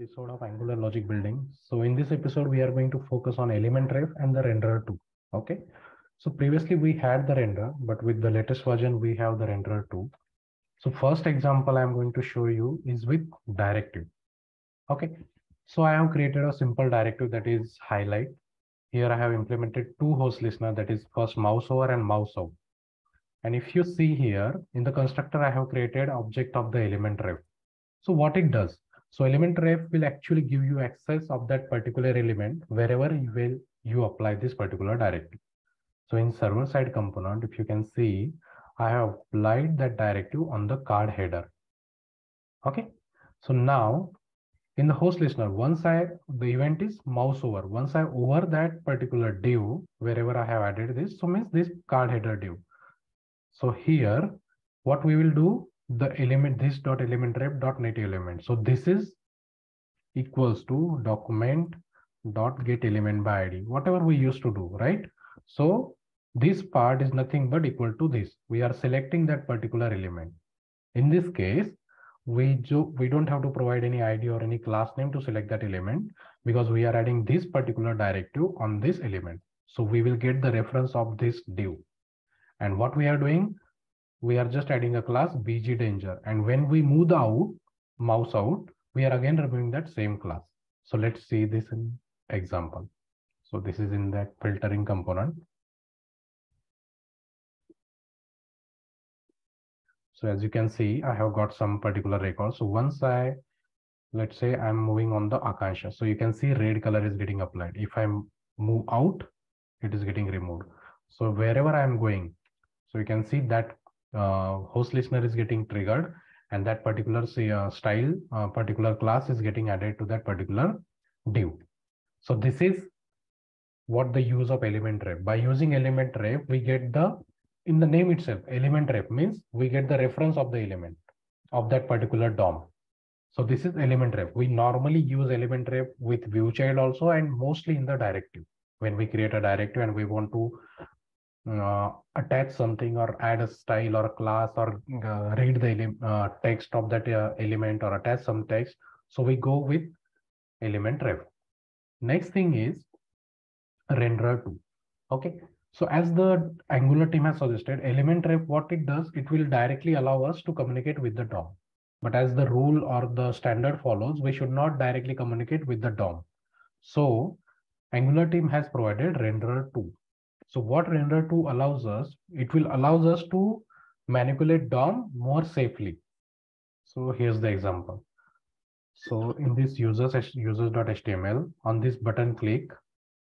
episode of Angular Logic Building. So in this episode, we are going to focus on element ref and the renderer 2. Okay. So previously we had the renderer, but with the latest version, we have the renderer 2. So first example I'm going to show you is with directive. Okay. So I have created a simple directive that is highlight. Here I have implemented two host listener that is first mouse over and mouse out. And if you see here in the constructor, I have created object of the element ref. So what it does, so element ref will actually give you access of that particular element wherever you will you apply this particular directive. So in server side component, if you can see, I have applied that directive on the card header. Okay. So now in the host listener, once I the event is mouse over, once I over that particular div, wherever I have added this, so means this card header div. So here, what we will do, the element this dot element ref dot native element. So this is equals to document dot get element by id, whatever we used to do, right? So this part is nothing but equal to this. We are selecting that particular element. In this case, we do, we don't have to provide any id or any class name to select that element because we are adding this particular directive on this element. So we will get the reference of this div. And what we are doing, we are just adding a class bg danger. And when we move the out, mouse out, we are again removing that same class. So let's see this in example. So this is in that filtering component. So as you can see, I have got some particular record. So once I, let's say I'm moving on the Akansha. So you can see red color is getting applied. If I move out, it is getting removed. So wherever I'm going, so you can see that host listener is getting triggered and that particular say, uh, style, uh, particular class is getting added to that particular div. So this is what the use of element ref. By using element ref, we get the, in the name itself, element ref means we get the reference of the element of that particular DOM. So this is element ref. We normally use element ref with view child also and mostly in the directive. When we create a directive and we want to uh, attach something or add a style or a class or uh, read the uh, text of that uh, element or attach some text. So we go with element ref. Next thing is renderer 2. Okay. So as the Angular team has suggested, element ref, what it does, it will directly allow us to communicate with the DOM. But as the rule or the standard follows, we should not directly communicate with the DOM. So Angular team has provided renderer 2. So what renderer 2 allows us, it will allows us to manipulate DOM more safely. So here's the example. So in this users users.html on this button click,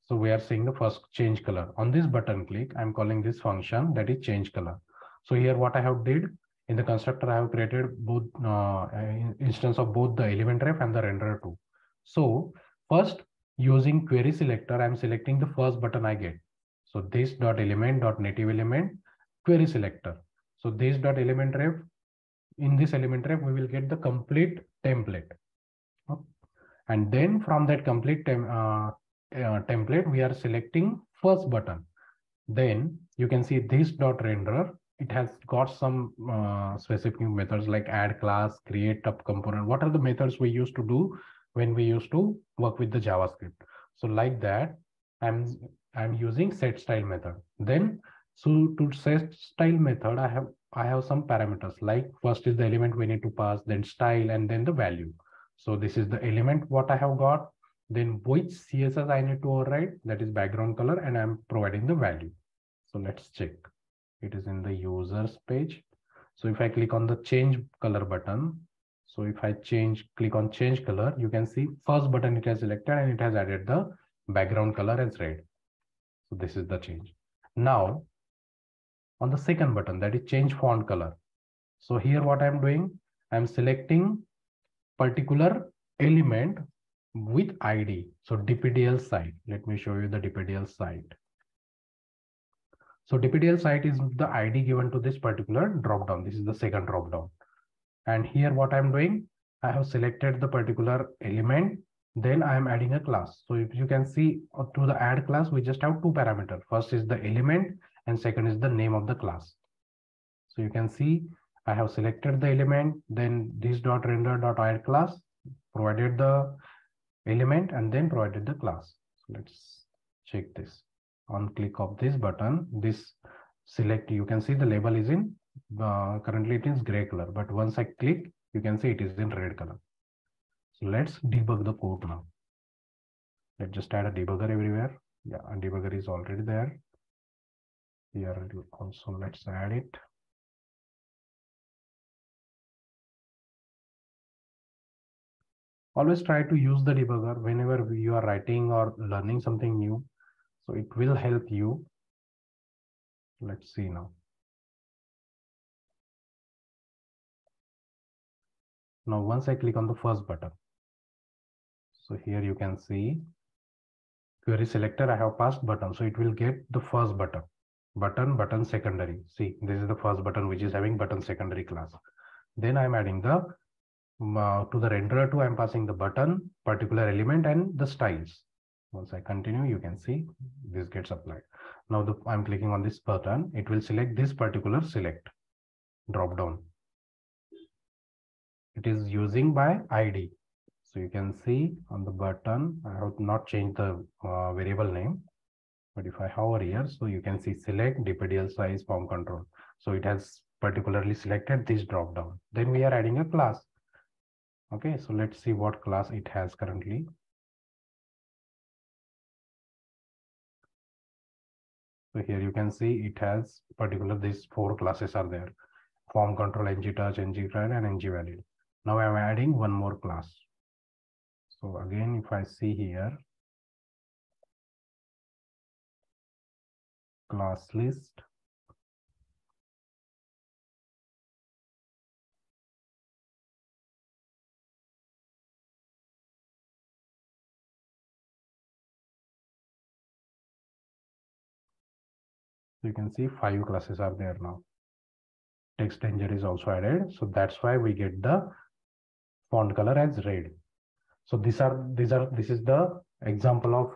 so we are seeing the first change color. On this button click, I'm calling this function that is change color. So here what I have did in the constructor, I have created both uh, instance of both the element ref and the renderer 2. So first using query selector, I'm selecting the first button I get. So this dot element dot native element query selector. So this dot element ref in this element ref, we will get the complete template. And then from that complete tem uh, uh, template, we are selecting first button. Then you can see this dot renderer. It has got some uh, specific methods like add class, create up component. What are the methods we used to do when we used to work with the JavaScript? So like that, I'm I'm using set style method. Then so to set style method, I have I have some parameters like first is the element we need to pass, then style, and then the value. So this is the element what I have got. Then which CSS I need to override, that is background color, and I'm providing the value. So let's check. It is in the users page. So if I click on the change color button, so if I change, click on change color, you can see first button it has selected and it has added the background color as red. So this is the change. Now on the second button that is change font color. So here what I'm doing, I'm selecting particular element with ID. So DPDL site. Let me show you the DPDL site. So DPDL site is the ID given to this particular dropdown. This is the second dropdown. And here what I'm doing, I have selected the particular element. Then I am adding a class. So if you can see uh, to the add class, we just have two parameters. First is the element and second is the name of the class. So you can see I have selected the element, then this dot render dot add class provided the element and then provided the class. So let's check this. On click of this button, this select, you can see the label is in, uh, currently it is gray color, but once I click, you can see it is in red color. Let's debug the code now. Let's just add a debugger everywhere. Yeah, a debugger is already there. Here also let's add it. always try to use the debugger whenever you are writing or learning something new. So it will help you. Let's see now. Now, once I click on the first button, so here you can see query selector, I have passed button. So it will get the first button, button, button secondary. See, this is the first button, which is having button secondary class. Then I'm adding the uh, to the renderer to I'm passing the button, particular element and the styles. Once I continue, you can see this gets applied. Now the, I'm clicking on this button, it will select this particular select drop down. It is using by ID. So you can see on the button, I have not changed the uh, variable name. But if I hover here, so you can see select DPDL size form control. So it has particularly selected this drop down. Then we are adding a class. Okay, so let's see what class it has currently. So here you can see it has particular these four classes are there. Form control, ng touch, ng and ng valid. Now I'm adding one more class. So again, if I see here, class list, you can see five classes are there now. Text danger is also added. So that's why we get the font color as red. So these are these are this is the example of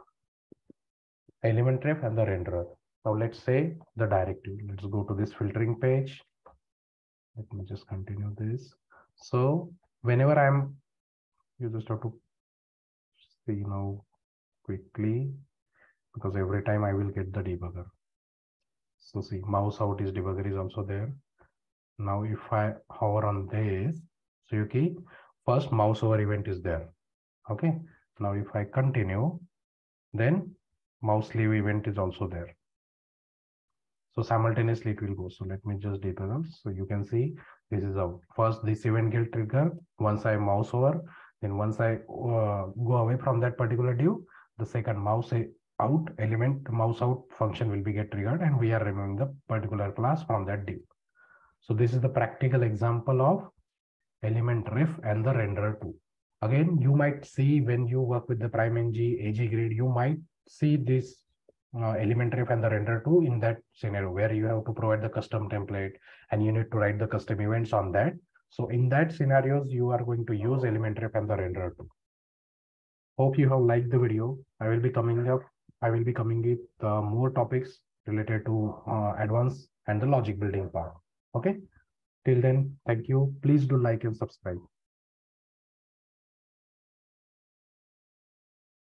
element ref and the renderer. Now let's say the directive. Let's go to this filtering page. Let me just continue this. So whenever I'm, you just have to see now quickly because every time I will get the debugger. So see mouse out is debugger is also there. Now if I hover on this, so you see first mouse over event is there. Okay. Now if I continue, then mouse leave event is also there. So simultaneously it will go. So let me just debug. So you can see this is out. First this event get trigger once I mouse over. Then once I uh, go away from that particular div, the second mouse out element mouse out function will be get triggered and we are removing the particular class from that div. So this is the practical example of element ref and the renderer 2. Again, you might see when you work with the prime ng AG grid, you might see this uh, element and the render too in that scenario where you have to provide the custom template and you need to write the custom events on that. So in that scenarios, you are going to use element ref and the renderer 2. Hope you have liked the video. I will be coming up I will be coming with uh, more topics related to uh, advanced and the logic building part. Okay. Till then, thank you. Please do like and subscribe.